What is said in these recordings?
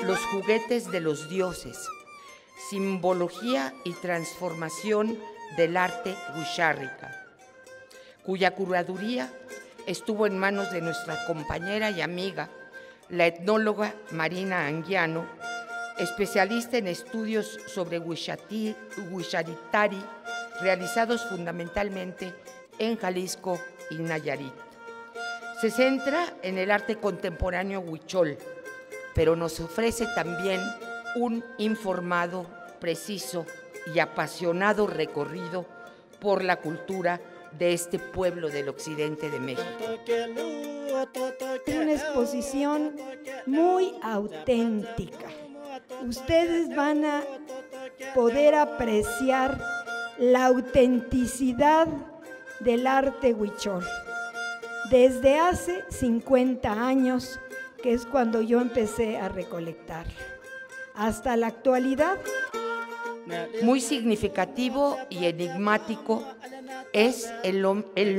Los juguetes de los dioses, simbología y transformación del arte huicharrica, cuya curaduría estuvo en manos de nuestra compañera y amiga, la etnóloga Marina Anguiano, especialista en estudios sobre Huicharitari, realizados fundamentalmente en Jalisco y Nayarit. Se centra en el arte contemporáneo huichol, pero nos ofrece también un informado, preciso y apasionado recorrido por la cultura de este pueblo del occidente de México. Una exposición muy auténtica. Ustedes van a poder apreciar la autenticidad del arte huichol. Desde hace 50 años, que es cuando yo empecé a recolectar, hasta la actualidad. Muy significativo y enigmático es el,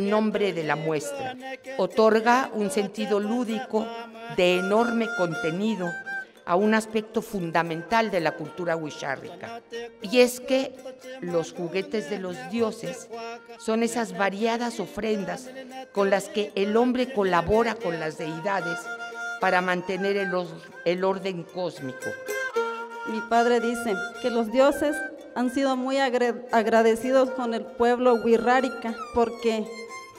nombre de la muestra. Otorga un sentido lúdico de enorme contenido a un aspecto fundamental de la cultura huicharrica. Y es que los juguetes de los dioses son esas variadas ofrendas con las que el hombre colabora con las deidades para mantener el, orden cósmico. Mi padre dice que los dioses han sido muy agradecidos con el pueblo huirrárica porque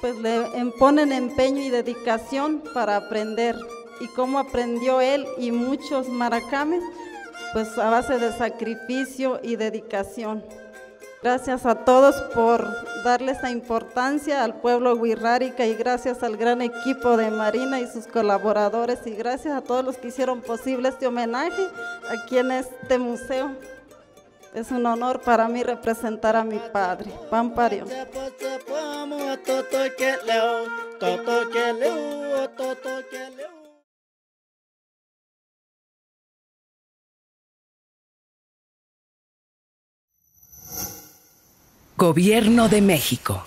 pues le ponen empeño y dedicación para aprender y cómo aprendió él y muchos maracames, pues a base de sacrificio y dedicación. Gracias a todos por darle esa importancia al pueblo huirrárica y gracias al gran equipo de Marina y sus colaboradores y gracias a todos los que hicieron posible este homenaje aquí en este museo. Es un honor para mí representar a mi padre, Pampario. Gobierno de México.